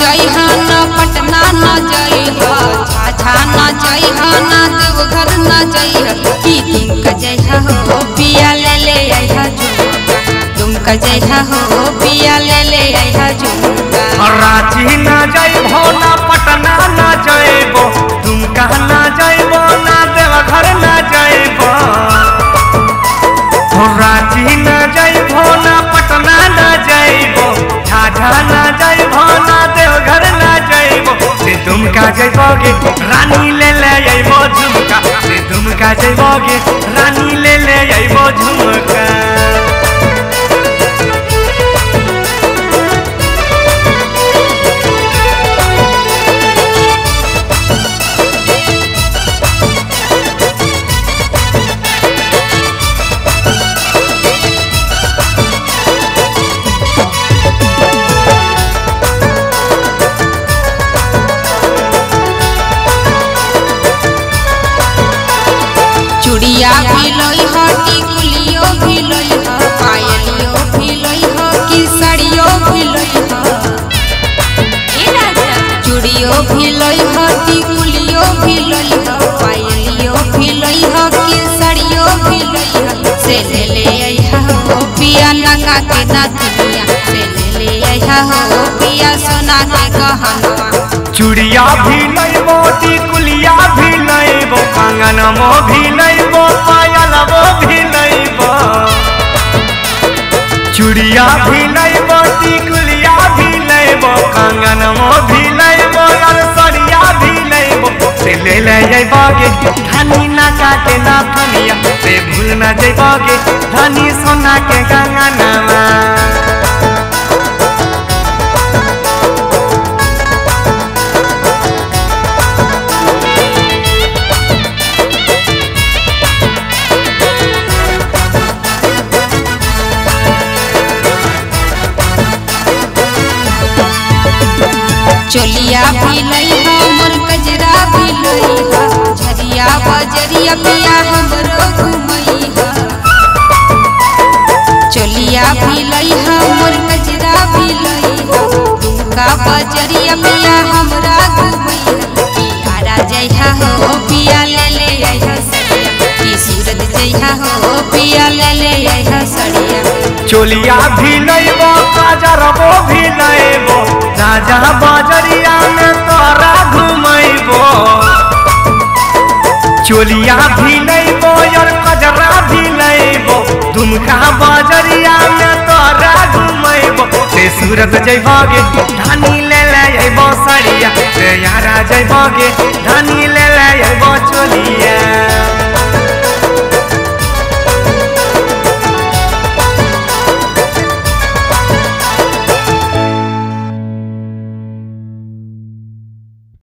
जइह न पटना न जइह झाझा न जइह न देवघर न जइह की तुमका जइह हो पिया ले ले आइह झुमका तुमका जइह हो पिया ले ले आइह झुमका रांची ना जाइबो ना पटना ना जाइबो तुमका ना जाइबो ना देवघर ना जाइबो रांची ना जाइबो ना पटना ना जाइबो झाझा ना से जैबोगे रानी ले ले आइबो झुमका से झुमका जाइबोगे भी पायलियो चूड़ियो भी लई टिकुलियो भी लई पायलियो भी लई की भी लई से ले ले पिया लगा के ना से ले ले पिया सोना के गहनवा। चूड़िया भी लइबो टिकुलिया भी लइबो कंगनमो भी लइबो पायलबो भी लइबो चूड़िया भी लइबो टिकुलिया भी लइबो कंगनमो भी लइबो और सड़िया भी लइबो से ले ले जइबोगे धनी ना काटे ना धनिया से भूल ना जइबोगे धनी सोना के कंगनवा चोलिया भी लई ह, मोर कजरा भी लई ह। झरिया बजरिया पिया हमरो घुमई ह। चोलिया भी लई ह, मोर कजरा भी लई ह। तुमका बजरिया पिया हमरा घुमई ह। पियारा जइहा हो पिया ले ले आइहा की सूरत जइहा हो पिया ले ले आइहा सड़िया चोलिया भी लइबो काजरबो भी लइबो राजा बाजरिया चोलिया भी नहीं बो और कजरा भी नहीं बो दुमका बाजरिया में तोरा घुमैबो से सूरत जइबोगे धनी ले ले अइबो सड़िया से यारा जइबोगे भागे चोलिया